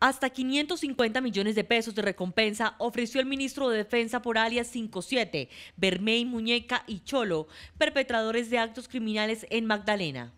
Hasta 550 millones de pesos de recompensa ofreció el ministro de Defensa por alias 57, Bermey, Muñeca y Cholo, perpetradores de actos criminales en Magdalena.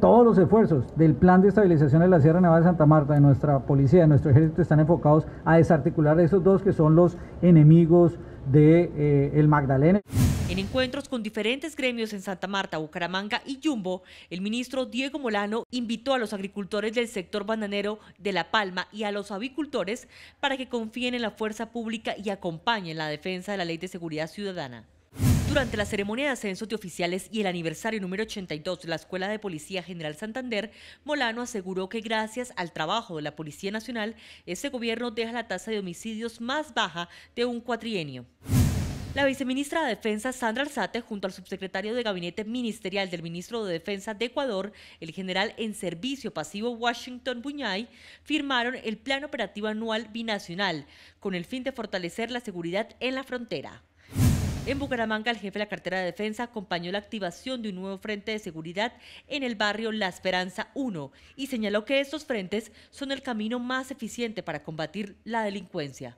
Todos los esfuerzos del plan de estabilización de la Sierra Nevada de Santa Marta, de nuestra policía, de nuestro ejército, están enfocados a desarticular esos dos que son los enemigos de, eh, Magdalena. En encuentros con diferentes gremios en Santa Marta, Bucaramanga y Yumbo, el ministro Diego Molano invitó a los agricultores del sector bananero de La Palma y a los avicultores para que confíen en la fuerza pública y acompañen la defensa de la Ley de Seguridad Ciudadana. Durante la ceremonia de ascenso de oficiales y el aniversario número 82 de la Escuela de Policía General Santander, Molano aseguró que gracias al trabajo de la Policía Nacional, ese gobierno deja la tasa de homicidios más baja de un cuatrienio. La viceministra de Defensa Sandra Alzate, junto al subsecretario de Gabinete Ministerial del ministro de Defensa de Ecuador, el general en servicio pasivo Washington Buñay, firmaron el Plan Operativo Anual Binacional, con el fin de fortalecer la seguridad en la frontera. En Bucaramanga, el jefe de la cartera de defensa acompañó la activación de un nuevo frente de seguridad en el barrio La Esperanza 1 y señaló que estos frentes son el camino más eficiente para combatir la delincuencia.